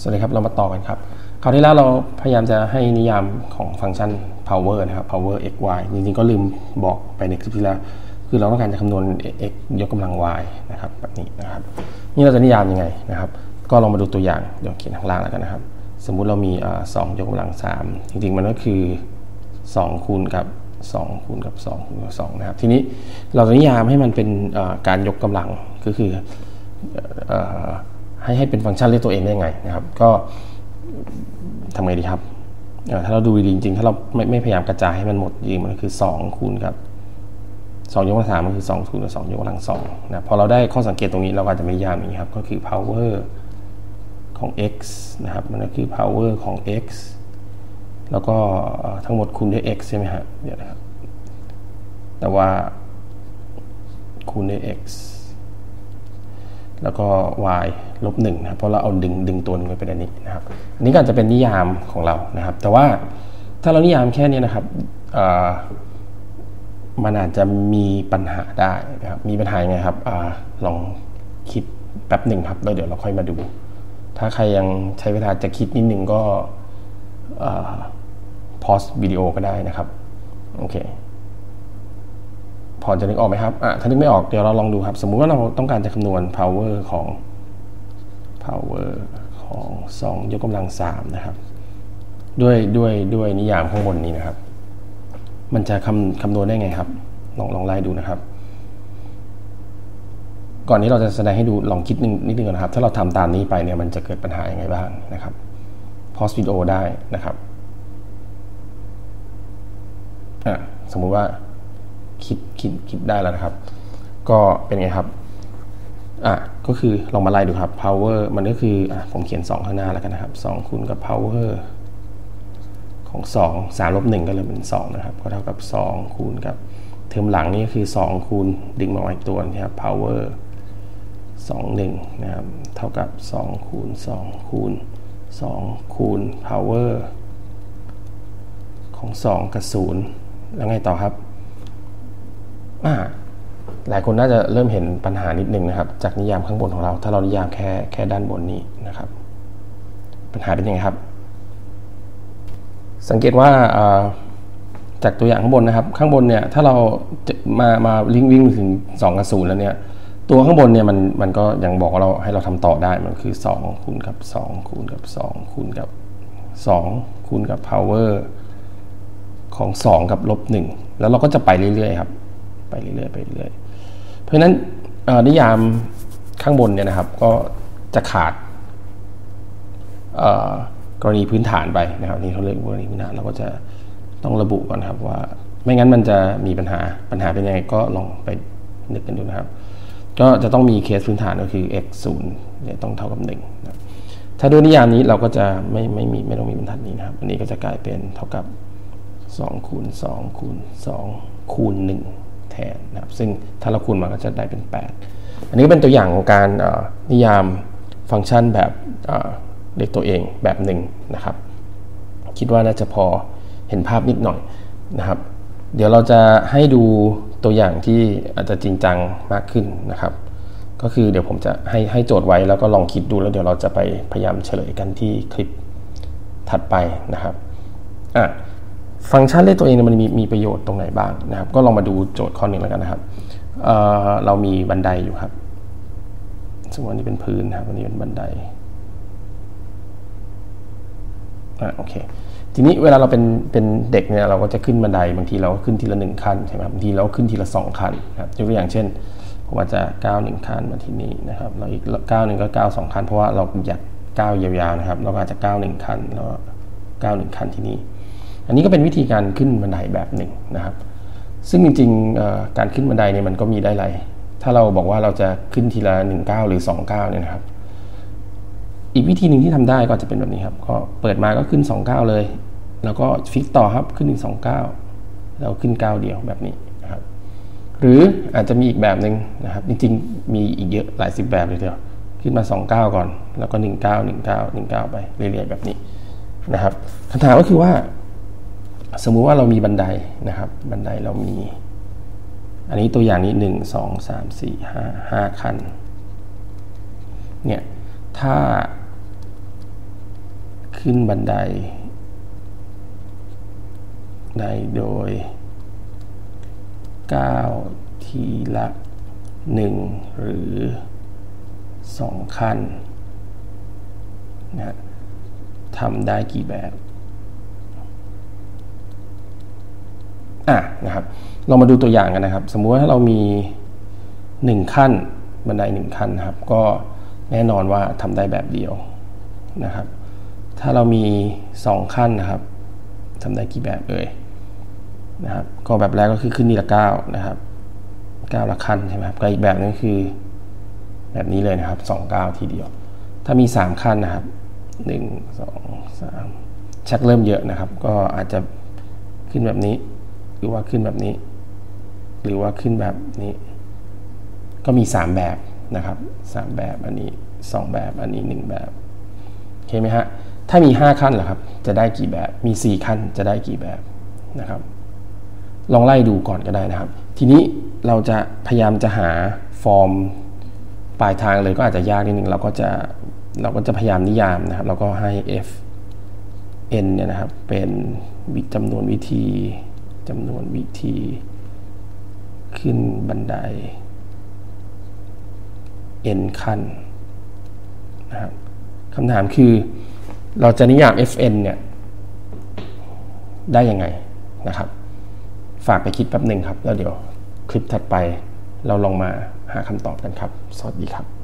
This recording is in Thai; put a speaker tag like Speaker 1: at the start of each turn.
Speaker 1: สวัสดีครับ เรามาต่อกันครับ คราวที่แล้วเราพยายามจะให้นิยามของฟังก์ชัน power นะครับ power x y จริงๆ ก็ลืมบอกไปในคลิปที่แล้ว คือเราต้องการจะคำนวณ x ยกกำลัง y นะครับแบบนี้นะครับ นี่เราจะนิยามยังไงนะครับ ก็ลองมาดูตัวอย่าง เดี๋ยวเขียนข้างล่างแล้วกันนะครับ สมมุติเรามีสองยกกำลัง 3 จริงๆ มันก็คือ 2 คูณกับ 2 คูณกับ 2 คูณกับ 2 นะครับ ทีนี้เราจะนิยามให้มันเป็นการยกกำลัง ก็คือ ให้ให้เป็นฟังก์ชันเรียกตัวเองได้ยังไงนะครับ ก็ทำไงดีครับถ้าเราดูดีจริงๆ ถ้าเราไม่ไม่พยายามกระจายให้มันหมดจริงมันคือ 2 คูณกับ2ยกกำลังสามมันคือ2คูณกับ2ยกกำลังสองนะพอเราได้ข้อสังเกตตรงนี้เราก็จะไม่ยามอย่างนี้ครับ ก็คือ power ของ x นะครับ มันก็คือ power ของ x แล้วก็ทั้งหมดคูณด้วย x ใช่ไหมครับเดี๋ยวนะครับ แต่ว่าคูณด้วย x แล้วก็ y ลบหนึ่งนะเพราะเราเอาดึงดึงตัวนึงไปเป็นอันนี้นะครับอันนี้ก็จะเป็นนิยามของเรานะครับ แต่ว่าถ้าเรานิยามแค่นี้นะครับมันอาจจะมีปัญหาได้นะครับมีปัญหายังไงครับอลองคิดแป๊บหนึ่งครับแล้วเดี๋ยวเราค่อยมาดู ถ้าใครยังใช้เวลาจะคิดนิดนึงก็พอสวิดีโอก็ได้นะครับ โอเค พอจะนึกออกไหมครับอะถ้านึกไม่ออกเดี๋ยวเราลองดูครับ สมมุติว่าเราต้องการจะคำนวณ power ของ power ของ 2 ยกกำลัง 3 นะครับ ด้วยด้วยด้วยนิยามข้างบนนี้นะครับ มันจะคำคำนวณได้ไงครับ ลองลองไล่ดูนะครับ ก่อนนี้เราจะแสดงให้ดูลองคิดนิดนิดนึงนะครับ ถ้าเราทำตามนี้ไปเนี่ยมันจะเกิดปัญหาอย่างไรบ้างนะครับพอสวิดีโอได้นะครับ อะสมมุติว่า คิดคิดคิดได้แล้วนะครับ ก็เป็นไงครับอะก็คือลองมาไล่ดูครับ power มันก็คืออะผมเขียน 2 ข้างหน้าแล้วกันนะครับ 2 คูณกับ power ของ 2 3ลบ1ก็เลยเป็น 2 นะครับ ก็เท่ากับ 2 คูณกับ เทอมหลังนี่ก็คือ 2 คูณดึงมาไว้ตัวนะครับ power 2 1นะครับ เท่ากับ 2 คูณ 2 คูณ 2 คูณ power ของ 2 กับ 0 แล้วไงต่อครับ หลายคนน่าจะเริ่มเห็นปัญหานิดนึงนะครับ จากนิยามข้างบนของเรา ถ้าเรานิยามแค่แค่ด้านบนนี้นะครับ ปัญหาเป็นยังไงครับ สังเกตว่าจากตัวอย่างข้างบนนะครับ ข้างบนเนี่ยถ้าเรามามาลิงวิ่งถึง2กับ0แล้วเนี่ยตัวข้างบนเนี่ยมันมันก็ยังบอกเราให้เราทำต่อได้มันคือ 2 คูณกับ 2 คูณกับ 2 คูณกับ 2 คูณกับ power ของ 2 กับลบ1แล้วเราก็จะไปเรื่อยๆครับ ไปเรื่อยๆไปเรื่อยเพราะฉะนั้นนิยามข้างบนเนี่ยนะครับ ก็จะขาดกรณีพื้นฐานไปนะครับนี่เขาเรียกกรณีพื้นฐานเราก็จะต้องระบุก่อนครับว่า ไม่งั้นมันจะมีปัญหาปัญหาเป็นยังไงก็ลองไปนึกกันดูนะครับ ก็จะต้องมีเคสพื้นฐานก็คือ x 0เนี่ยต้องเท่ากับ1นะถ้าด้วยนิยามนี้เราก็จะไม่ไม่มีไม่ต้องมีบรรทัดนี้นะครับ อันนี้ก็จะกลายเป็นเท่ากับ2คูณ2คูณ2คูณ1 นนะครับซึ่งถ้าเราคูณมาก็จะได้เป็น 8 อันนี้เป็นตัวอย่างของการนิยามฟังก์ชันแบบเรียกตัวเองแบบหนึ่งนะครับ คิดว่าน่าจะพอเห็นภาพนิดหน่อยนะครับ เดี๋ยวเราจะให้ดูตัวอย่างที่อาจจะจริงจังมากขึ้นนะครับ ก็คือเดี๋ยวผมจะให้ให้โจทย์ไว้แล้วก็ลองคิดดูแล้วเดี๋ยวเราจะไปพยายามเฉลยกันที่คลิปถัดไปนะครับอะ ฟังก์ชันเรียกตัวเองมันมีมีประโยชน์ตรงไหนบ้างนะครับ ก็ลองมาดูโจทย์ข้อหนึ่งแล้วกันนะครับเเรามีบันไดอยู่ครับสมมตินี้เป็นพื้นนะครับวันนี้เป็นบันไดอ่าโอเคทีนี้เวลาเราเป็นเป็นเด็กเนี่ยเราก็จะขึ้นบันไดบางทีเราก็ขึ้นทีละหนึ่งขั้นใช่ไหมบางทีเราขึ้นทีละสองขั้นครับยกตัวอย่างเช่นผมอาจจะก้าวหนึ่งขั้นมาที่นี่นะครับเราอีกก้าวหนึ่งก็ก้าวสองขั้นเพราะว่าเราอยากก้าวยาวๆนะครับ เราก็อาจจะก้าวหนึ่งขั้นแล้วก้าวหนึ่งขั้นที่นี่ อันนี้ก็เป็นวิธีการขึ้นบันไดแบบหนึ่งนะครับ ซึ่งจริงๆการขึ้นบันไดเนี่ยมันก็มีได้หลายถ้าเราบอกว่าเราจะขึ้นทีละ1ก้าวหรือ2ก้าเนี่ยนะครับ อีกวิธีหนึ่งที่ทำได้ก็จะเป็นแบบนี้ครับ ก็เปิดมาก็ขึ้น2ก้าเลย แล้วก็ฟิกต่อครับขึ้นถึง2ก้าแล้วขึ้นก้าเดียวแบบนี้นะครับ หรืออาจจะมีอีกแบบหนึ่งนะครับ จริงๆ มีอีกเยอะหลายสิบแบบเลยเดียวขึ้นมา2ก้าก่อน แล้วก็1ก้าว1ก้าว1ก้าไปเรื่อยๆแบบนี้นะครับคำถามก็คือว่า สมมุติว่าเรามีบันไดนะครับ บันไดเรามี อันนี้ตัวอย่างนี้หนึ่งสองสามสี่ห้าห้าขั้นเนี่ยถ้าขึ้นบันไดได้โดยก้าทีละหนึ่งหรือสองขั้นนะทำได้กี่แบบ อะนะครับเรามาดูตัวอย่างกันนะครับ สมมุติว่าถ้าเรามีหนึ่งขั้นบันไดหนึ่งขั้นนะครับ ก็แน่นอนว่าทำได้แบบเดียวนะครับ ถ้าเรามีสองขั้นนะครับทำได้กี่แบบเอ่ยนะครับ ก็แบบแรกก็คือขึ้นนี่ละเก้านะครับเก้าละขั้นใช่ไหมครับก็อีกแบบนึงคือแบบนี้เลยนะครับสองเก้าทีเดียว ถ้ามีสามขั้นนะครับหนึ่งสองสามชักเริ่มเยอะนะครับ ก็อาจจะขึ้นแบบนี้ หรือว่าขึ้นแบบนี้ หรือว่าขึ้นแบบนี้ ก็มีสามแบบนะครับสามแบบอันนี้สองแบบอันนี้หนึ่งแบบโอเคไหมฮะถ้ามีห้าขั้นล่ะครับ จะได้กี่แบบมีสี่ขั้นจะได้กี่แบบนะครับ ลองไล่ดูก่อนก็ได้นะครับ ทีนี้เราจะพยายามจะหาฟอร์มปลายทางเลยก็อาจจะยากนิดนึงเราก็จะเราก็จะพยายามนิยามนะครับ เราก็ให้ f n เนี่ยนะครับ เป็นจำนวนวิธี จำนวนวิธีขึ้นบันได n ขั้นนะครับคำถามคือเราจะนิยาม fn เนี่ยได้ยังไงนะครับ ฝากไปคิดแป๊บหนึ่งครับ แล้วเดี๋ยวคลิปถัดไปเราลองมาหาคำตอบกันครับ สวัสดีครับ